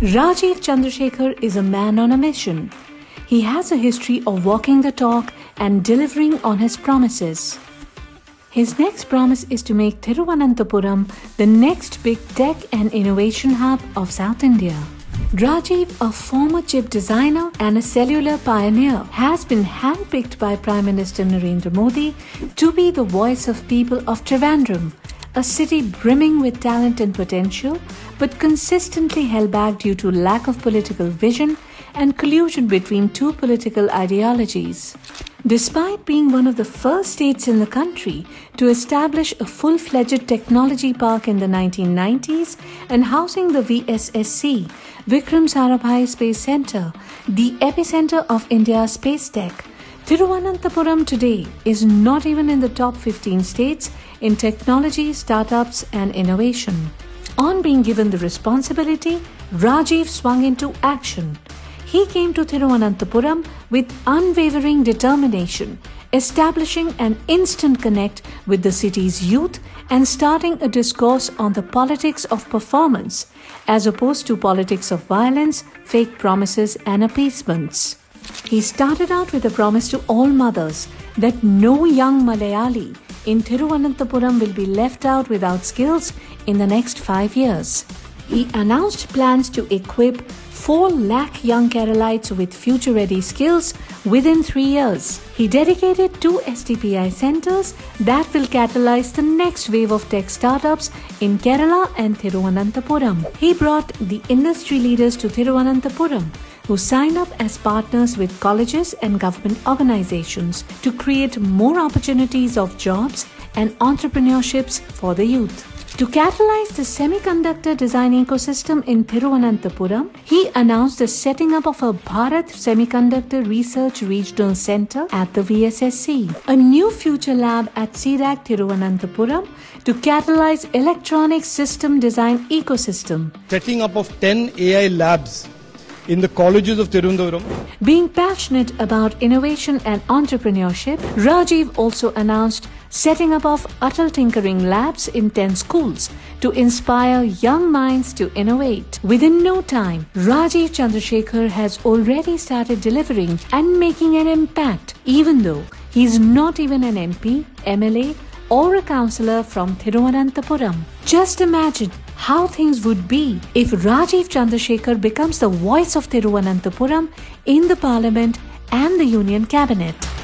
Rajeev Chandrasekhar is a man on a mission. He has a history of walking the talk and delivering on his promises. His next promise is to make Thiruvananthapuram the next big tech and innovation hub of South India. Rajeev, a former chip designer and a cellular pioneer, has been handpicked by Prime Minister Narendra Modi to be the voice of people of Trivandrum, a city brimming with talent and potential, but consistently held back due to lack of political vision and collusion between two political ideologies. Despite being one of the first states in the country to establish a full fledged technology park in the 1990s and housing the VSSC, Vikram Sarabhai Space Center, the epicenter of India's space tech, Thiruvananthapuram today is not even in the top 15 states in technology, startups, and innovation. On being given the responsibility, Rajeev swung into action he came to Thiruvananthapuram with unwavering determination, establishing an instant connect with the city's youth and starting a discourse on the politics of performance as opposed to politics of violence, fake promises, and appeasements. He started out with a promise to all mothers that no young Malayali in Thiruvananthapuram will be left out without skills in the next five years. He announced plans to equip 4 lakh young Keralites with future ready skills within three years. He dedicated two STPI centers that will catalyze the next wave of tech startups in Kerala and Thiruvananthapuram. He brought the industry leaders to Thiruvananthapuram who signed up as partners with colleges and government organizations to create more opportunities of jobs and entrepreneurships for the youth. To catalyze the semiconductor design ecosystem in Thiruvananthapuram, he announced the setting up of a Bharat Semiconductor Research Regional Center at the VSSC, a new future lab at CDAC Thiruvananthapuram to catalyze electronic system design ecosystem. Setting up of 10 AI labs in the colleges of Thiruvananthapuram. Being passionate about innovation and entrepreneurship, Rajeev also announced setting up of Atal Tinkering Labs in 10 schools to inspire young minds to innovate. Within no time, Rajeev Chandrasekhar has already started delivering and making an impact, even though he's not even an MP, MLA, or a councillor from Thiruvananthapuram. Just imagine how things would be if Rajeev Chandrasekhar becomes the voice of Thiruvananthapuram in the parliament and the union cabinet.